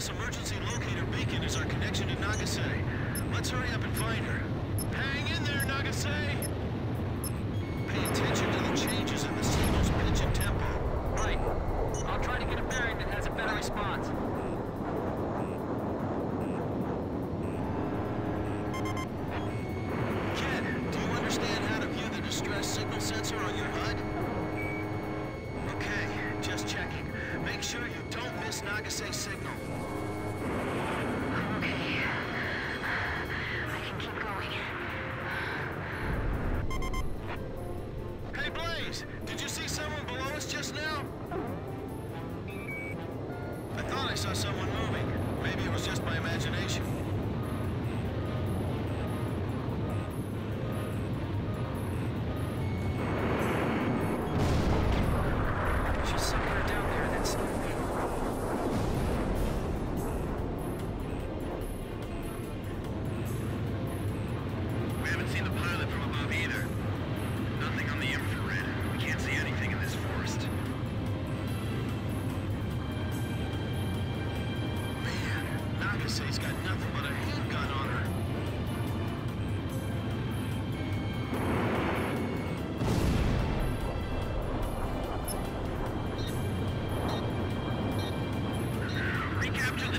this emergency locator beacon is our connection to Nagase. Let's hurry up and find her. Hang in there, Nagase! Pay attention to the changes in the signal's pitch and tempo. Right. I'll try to get a bearing that has a better response. Ken, do you understand how to view the distress signal sensor on your HUD? Don't signal. Okay. I can keep going. Hey, Blaze! Did you see someone below us just now? I thought I saw someone moving. Maybe it was just my imagination.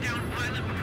Downed pilot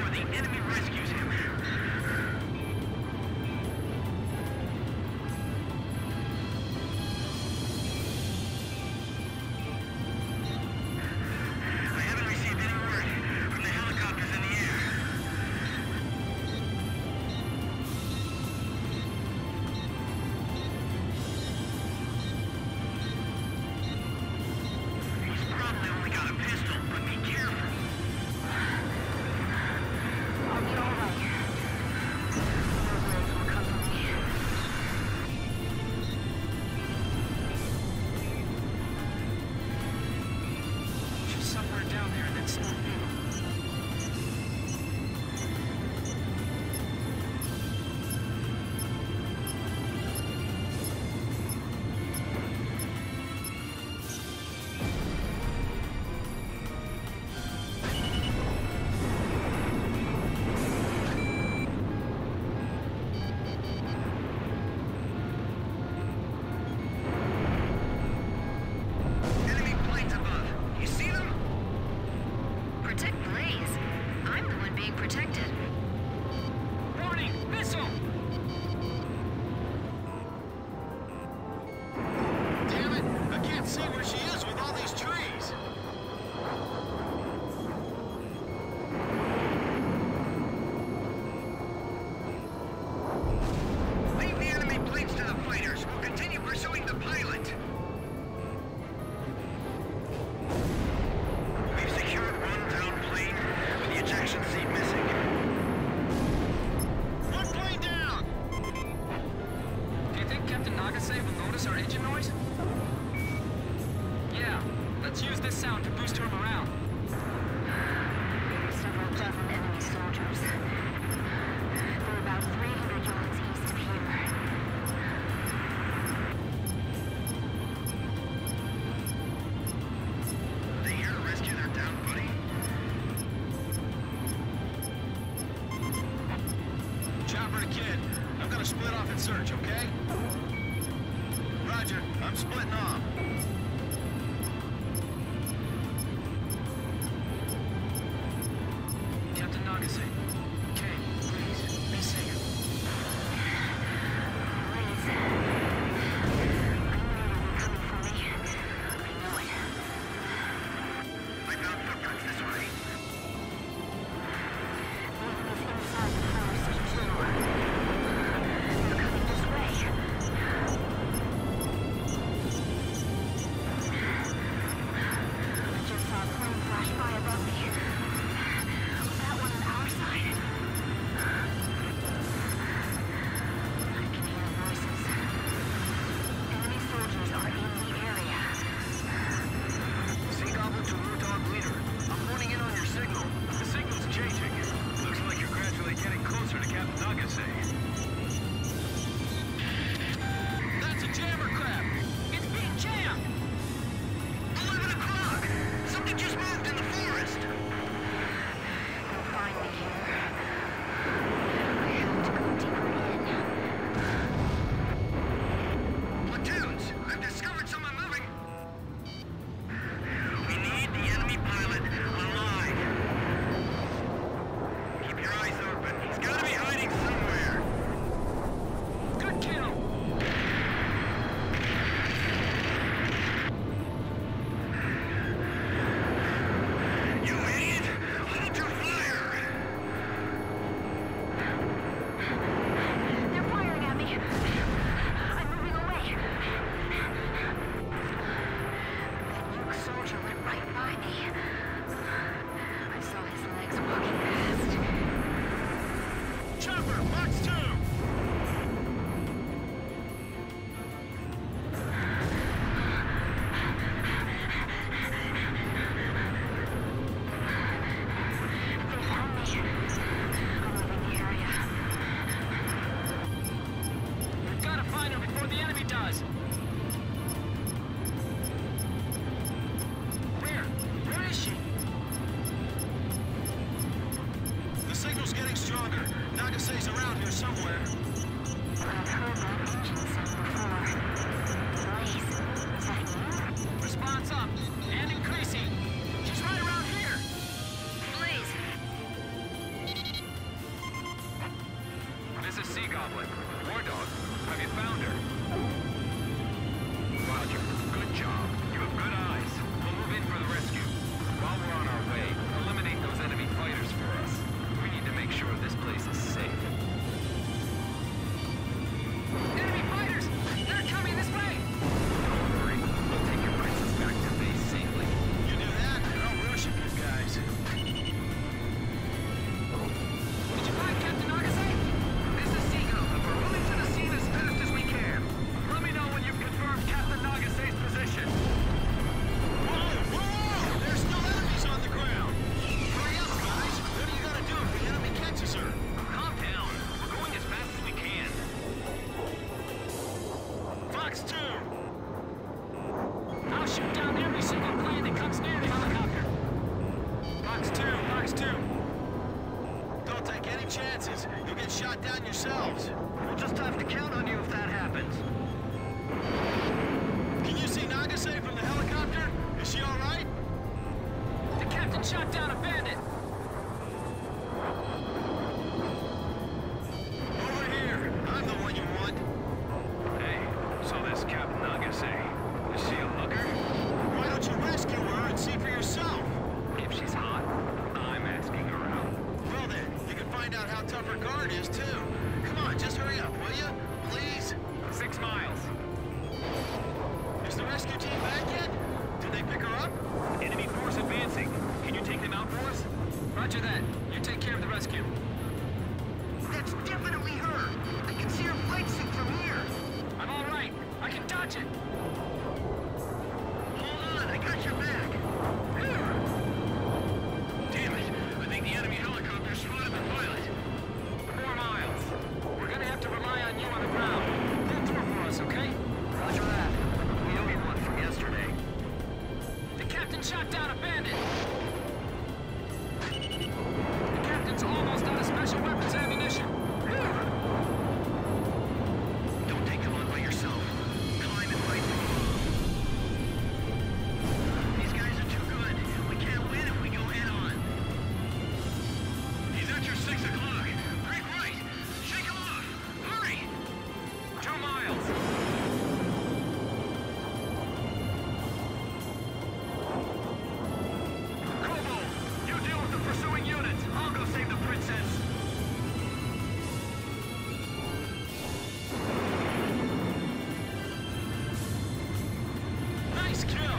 think will notice our engine noise? Yeah. Let's use this sound to boost her morale. Several dozen enemy soldiers. They're about 300 yards east of here. They here to rescue their down buddy? Chopper to Kid. I'm gonna split off and search, okay? Roger, I'm splitting off. Don't take any chances. You'll get shot down yourselves. We'll just have to count on you if that happens. Can you see Nagase from the helicopter? Is she all right? The captain shot down a bandit. Nice kill!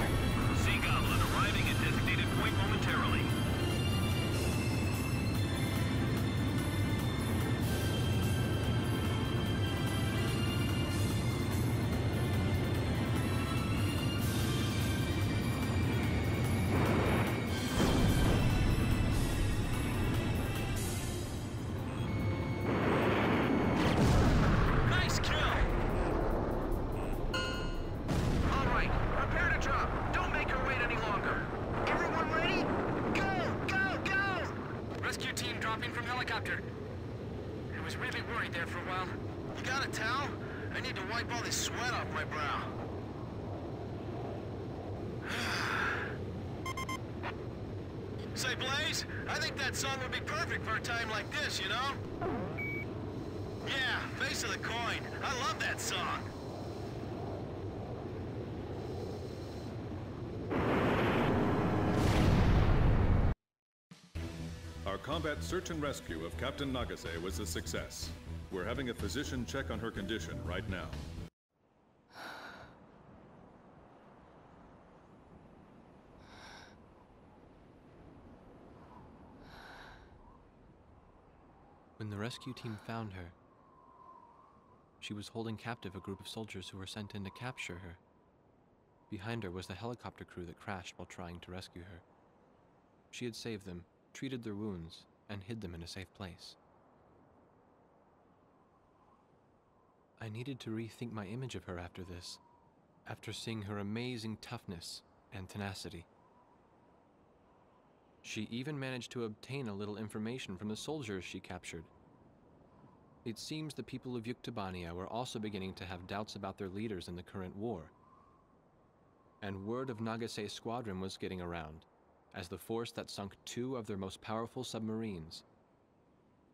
there for a while. You got a towel? I need to wipe all this sweat off my brow. Say, Blaze, I think that song would be perfect for a time like this, you know? Yeah, Face of the Coin. I love that song. Our combat search and rescue of Captain Nagase was a success. We're having a physician check on her condition right now. When the rescue team found her, she was holding captive a group of soldiers who were sent in to capture her. Behind her was the helicopter crew that crashed while trying to rescue her. She had saved them, treated their wounds, and hid them in a safe place. I needed to rethink my image of her after this, after seeing her amazing toughness and tenacity. She even managed to obtain a little information from the soldiers she captured. It seems the people of Yuktobania were also beginning to have doubts about their leaders in the current war. And word of Nagase's squadron was getting around, as the force that sunk two of their most powerful submarines.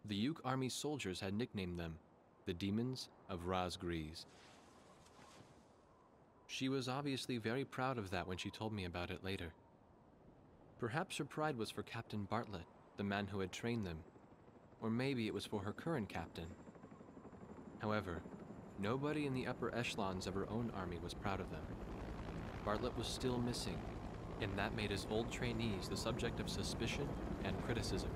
The Yuk Army's soldiers had nicknamed them the Demons of Razgriz. She was obviously very proud of that when she told me about it later. Perhaps her pride was for Captain Bartlett, the man who had trained them, or maybe it was for her current captain. However, nobody in the upper echelons of her own army was proud of them. Bartlett was still missing, and that made his old trainees the subject of suspicion and criticism.